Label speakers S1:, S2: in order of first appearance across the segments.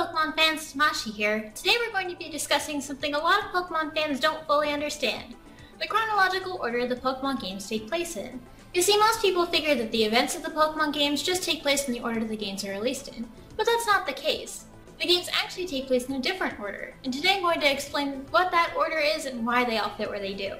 S1: Pokemon fans, Tamashii here. Today we're going to be discussing something a lot of Pokemon fans don't fully understand. The chronological order the Pokemon games take place in. You see, most people figure that the events of the Pokemon games just take place in the order the games are released in, but that's not the case. The games actually take place in a different order, and today I'm going to explain what that order is and why they all fit where they do.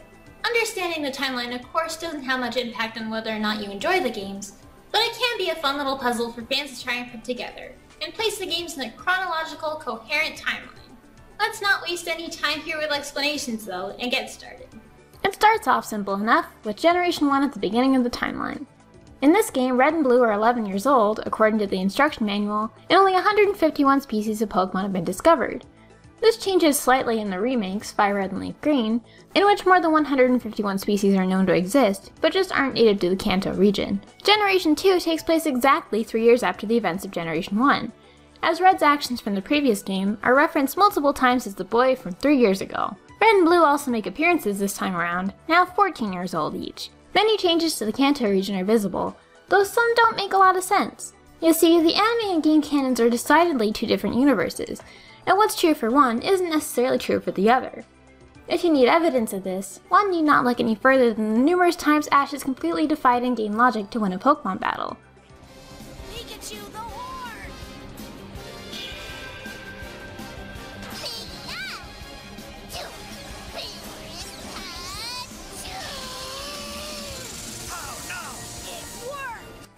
S1: Understanding the timeline, of course, doesn't have much impact on whether or not you enjoy the games, but it can be a fun little puzzle for fans to try and put together and place the games in a chronological, coherent timeline. Let's not waste any time here with explanations though, and get started.
S2: It starts off simple enough, with Generation 1 at the beginning of the timeline. In this game, Red and Blue are 11 years old, according to the instruction manual, and only 151 species of Pokemon have been discovered. This changes slightly in the remakes, Fire Red and Leaf Green, in which more than 151 species are known to exist, but just aren't native to the Kanto region. Generation 2 takes place exactly three years after the events of Generation 1, as Red's actions from the previous game are referenced multiple times as the boy from three years ago. Red and Blue also make appearances this time around, now 14 years old each. Many changes to the Kanto region are visible, though some don't make a lot of sense. You see, the anime and game canons are decidedly two different universes, and what's true for one isn't necessarily true for the other. If you need evidence of this, one need not look any further than the numerous times Ash has completely defied in-game logic to win a Pokemon battle.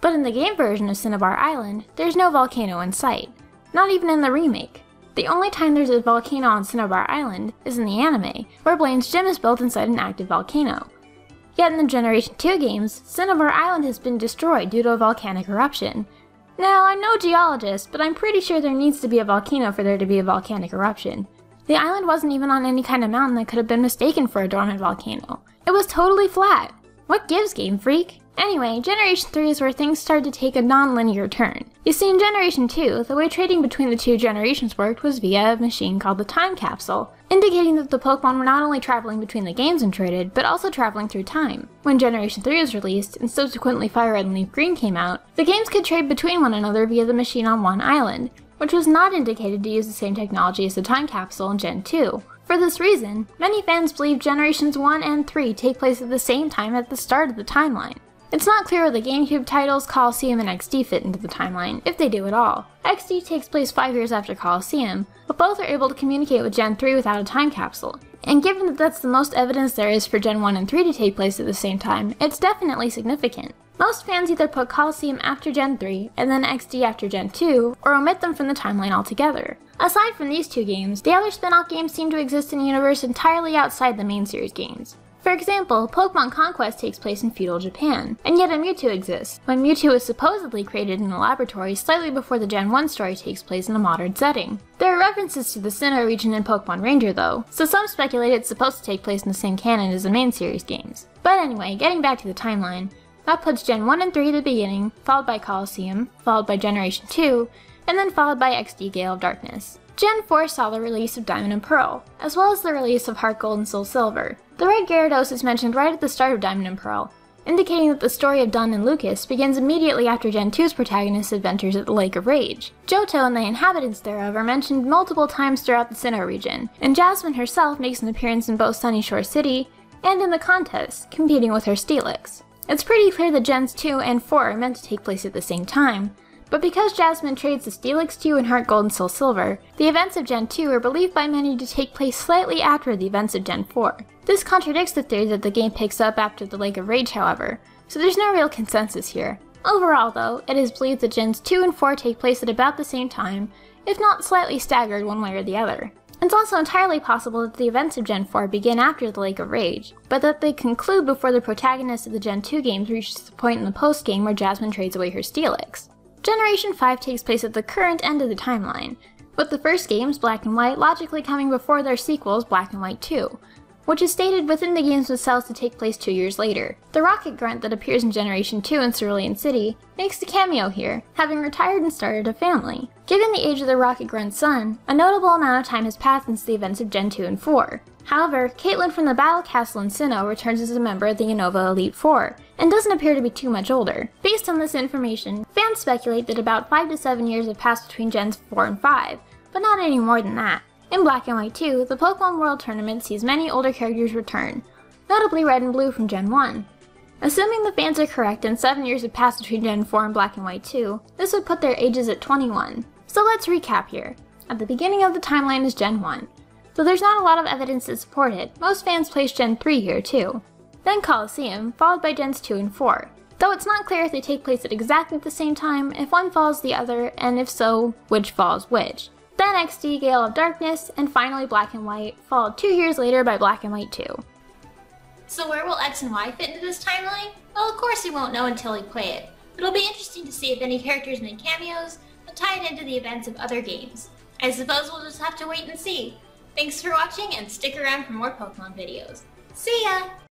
S2: But in the game version of Cinnabar Island, there's no volcano in sight, not even in the remake. The only time there's a volcano on Cinnabar Island is in the anime, where Blaine's gym is built inside an active volcano. Yet in the Generation 2 games, Cinnabar Island has been destroyed due to a volcanic eruption. Now, I'm no geologist, but I'm pretty sure there needs to be a volcano for there to be a volcanic eruption. The island wasn't even on any kind of mountain that could have been mistaken for a dormant volcano. It was totally flat. What gives, Game Freak? Anyway, Generation 3 is where things started to take a non-linear turn. You see, in Generation 2, the way trading between the two generations worked was via a machine called the Time Capsule, indicating that the Pokemon were not only traveling between the games and traded, but also traveling through time. When Generation 3 was released, and subsequently Fire Red and Leaf Green came out, the games could trade between one another via the machine on one island, which was not indicated to use the same technology as the Time Capsule in Gen 2. For this reason, many fans believe Generations 1 and 3 take place at the same time at the start of the timeline. It's not clear where the GameCube titles Colosseum and XD fit into the timeline, if they do at all. XD takes place 5 years after Colosseum, but both are able to communicate with Gen 3 without a time capsule. And given that that's the most evidence there is for Gen 1 and 3 to take place at the same time, it's definitely significant. Most fans either put Colosseum after Gen 3 and then XD after Gen 2, or omit them from the timeline altogether. Aside from these two games, the other spin-off games seem to exist in a universe entirely outside the main series games. For example, Pokemon Conquest takes place in feudal Japan, and yet a Mewtwo exists, when Mewtwo was supposedly created in a laboratory slightly before the Gen 1 story takes place in a modern setting. There are references to the Sinnoh region in Pokemon Ranger though, so some speculate it's supposed to take place in the same canon as the main series games. But anyway, getting back to the timeline, that puts Gen 1 and 3 at the beginning, followed by Colosseum, followed by Generation 2, and then followed by XD Gale of Darkness. Gen 4 saw the release of Diamond and Pearl, as well as the release of Heart Gold and Soul Silver. The Red Gyarados is mentioned right at the start of Diamond and Pearl, indicating that the story of Dawn and Lucas begins immediately after Gen 2's protagonist's adventures at the Lake of Rage. Johto and the inhabitants thereof are mentioned multiple times throughout the Sinnoh region, and Jasmine herself makes an appearance in both Sunyshore City and in the contest, competing with her Steelix. It's pretty clear that Gens 2 and 4 are meant to take place at the same time, but because Jasmine trades the Steelix 2 and Heart Gold and Soul Silver, the events of Gen 2 are believed by many to take place slightly after the events of Gen 4. This contradicts the theory that the game picks up after the Lake of Rage, however, so there's no real consensus here. Overall, though, it is believed that Gens 2 and 4 take place at about the same time, if not slightly staggered one way or the other. It's also entirely possible that the events of Gen 4 begin after the Lake of Rage, but that they conclude before the protagonist of the Gen 2 games reaches the point in the post-game where Jasmine trades away her Steelix. Generation 5 takes place at the current end of the timeline, with the first games, Black and White, logically coming before their sequels, Black and White 2, which is stated within the games themselves to take place two years later. The Rocket Grunt that appears in Generation 2 in Cerulean City makes a cameo here, having retired and started a family. Given the age of the Rocket Grunt's son, a notable amount of time has passed since the events of Gen 2 and 4. However, Caitlin from the Battle Castle in Sinnoh returns as a member of the Unova Elite Four, and doesn't appear to be too much older. Based on this information, fans speculate that about 5 to 7 years have passed between Gens 4 and 5, but not any more than that. In Black and White 2, the Pokemon World Tournament sees many older characters return, notably Red and Blue from Gen 1. Assuming the fans are correct and 7 years have passed between Gen 4 and Black and White 2, this would put their ages at 21. So let's recap here. At the beginning of the timeline is Gen 1. Though there's not a lot of evidence to support it, most fans place Gen 3 here too. Then Colosseum, followed by Gens 2 and 4. Though it's not clear if they take place at exactly the same time, if one follows the other, and if so, which follows which. Then XD Gale of Darkness, and finally Black and White, followed two years later by Black and White 2.
S1: So where will X and Y fit into this timeline? Well, of course we won't know until we play it. It'll be interesting to see if any characters make cameos, but tie it into the events of other games. I suppose we'll just have to wait and see. Thanks for watching and stick around for more Pokemon videos. See ya!